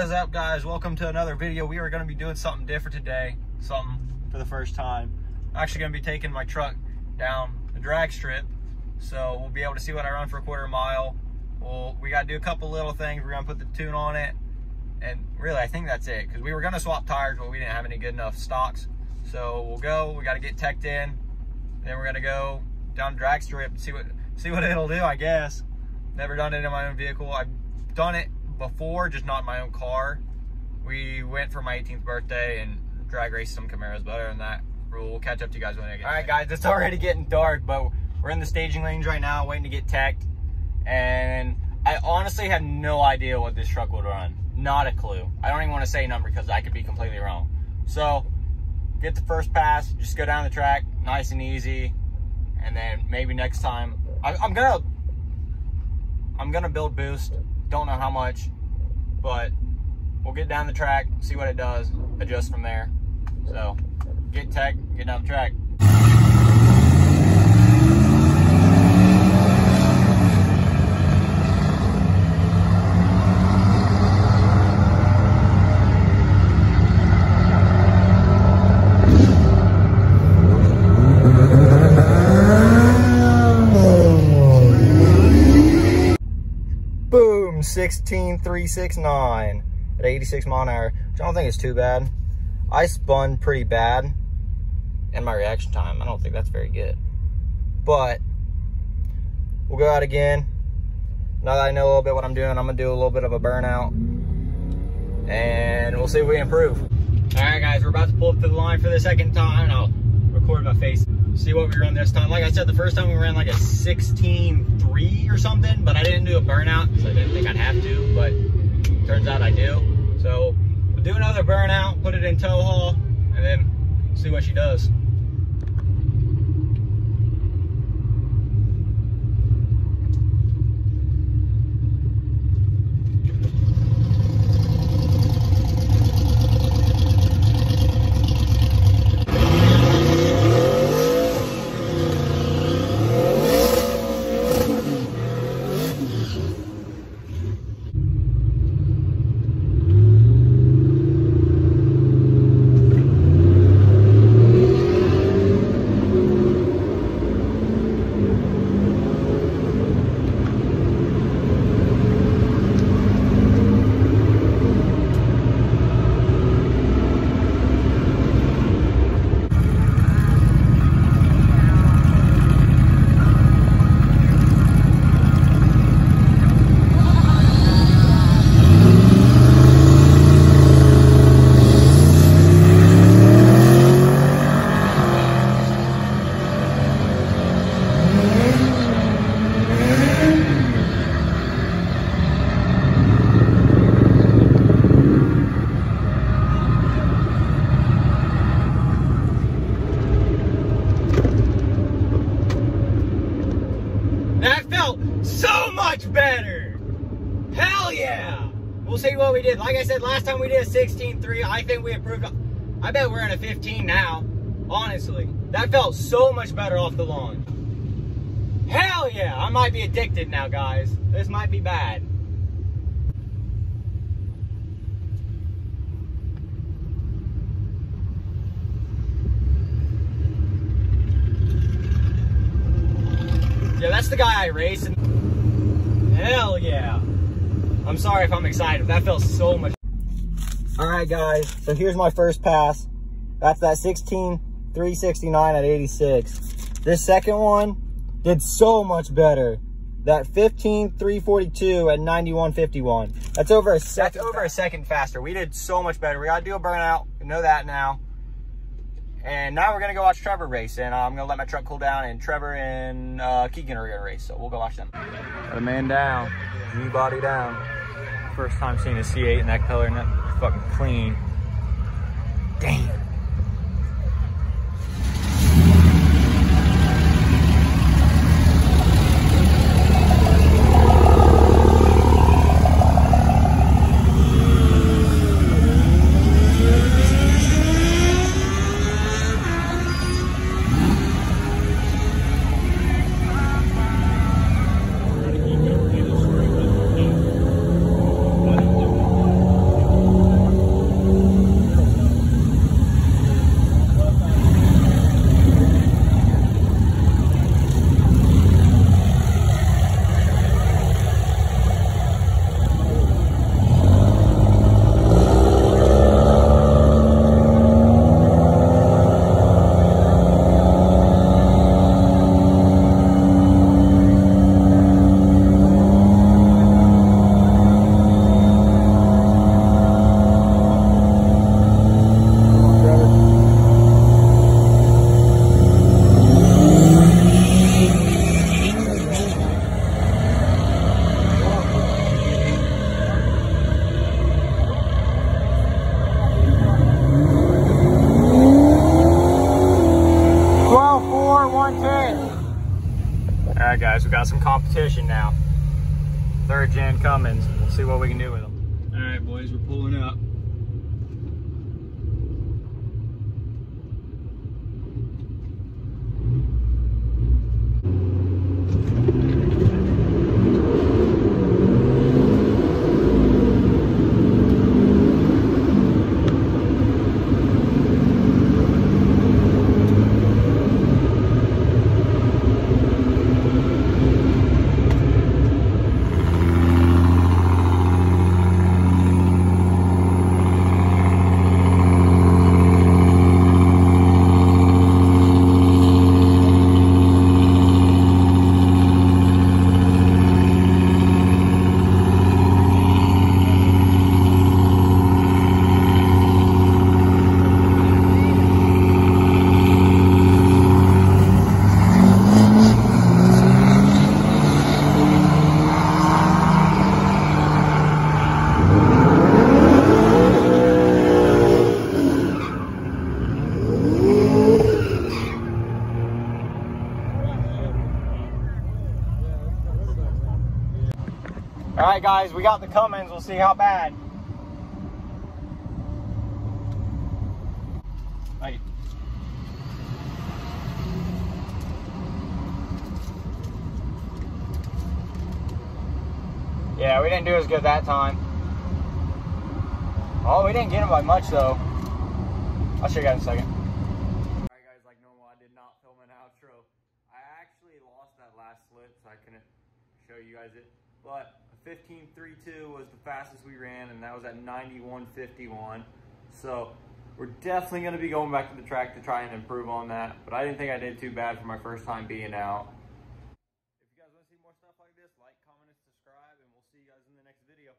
What is up guys? Welcome to another video. We are going to be doing something different today. Something for the first time. I'm actually going to be taking my truck down the drag strip. So we'll be able to see what I run for a quarter mile. Well, we got to do a couple little things. We're going to put the tune on it. And really, I think that's it. Because we were going to swap tires, but we didn't have any good enough stocks. So we'll go. We got to get teched in. Then we're going to go down drag strip and see what, see what it'll do, I guess. Never done it in my own vehicle. I've done it before, just not in my own car. We went for my 18th birthday and drag raced some Camaros, but other than that, we'll catch up to you guys when I get All right, guys, it's already getting dark, but we're in the staging lanes right now, waiting to get teched. And I honestly have no idea what this truck would run. Not a clue. I don't even want to say a number because I could be completely wrong. So, get the first pass, just go down the track, nice and easy. And then maybe next time, I, I'm gonna, I'm gonna build boost don't know how much, but we'll get down the track, see what it does, adjust from there. So get tech, get down the track. Boom, 16369 at 86 mile an hour, which I don't think is too bad. I spun pretty bad and my reaction time, I don't think that's very good. But we'll go out again. Now that I know a little bit what I'm doing, I'm gonna do a little bit of a burnout and we'll see if we improve. All right, guys, we're about to pull up to the line for the second time. I'll record my face see what we run this time. Like I said, the first time we ran like a 16.3 or something, but I didn't do a burnout because I didn't think I'd have to, but turns out I do. So we'll do another burnout, put it in tow haul, and then see what she does. See what we did. Like I said, last time we did a 16.3. I think we improved. I bet we're in a 15 now. Honestly. That felt so much better off the launch. Hell yeah. I might be addicted now, guys. This might be bad. Yeah, that's the guy I raced. Hell yeah. I'm sorry if I'm excited. That felt so much. All right, guys. So here's my first pass. That's that 16 369 at 86. This second one did so much better. That 15 342 at 9151. That's over a second. That's over a second faster. We did so much better. We got to do a burnout. We know that now. And now we're gonna go watch Trevor race, and uh, I'm gonna let my truck cool down, and Trevor and uh, Keegan are gonna race, so we'll go watch them. Got a man down, knee body down. First time seeing a C8 in that color, and that fucking clean. Damn. right, guys, we got some competition now. Third gen Cummins. We'll see what we can do with them. All right, boys, we're pulling up. All right, guys, we got the Cummins. We'll see how bad. You. Yeah, we didn't do as good that time. Oh, we didn't get him by much though. I'll show you guys in a second. Alright guys, like normal, I did not film an outro. I actually lost that last slip, so I couldn't show you guys it. But 15.32 was the fastest we ran, and that was at 91.51. So we're definitely going to be going back to the track to try and improve on that. But I didn't think I did too bad for my first time being out. If you guys want to see more stuff like this, like, comment, and subscribe, and we'll see you guys in the next video.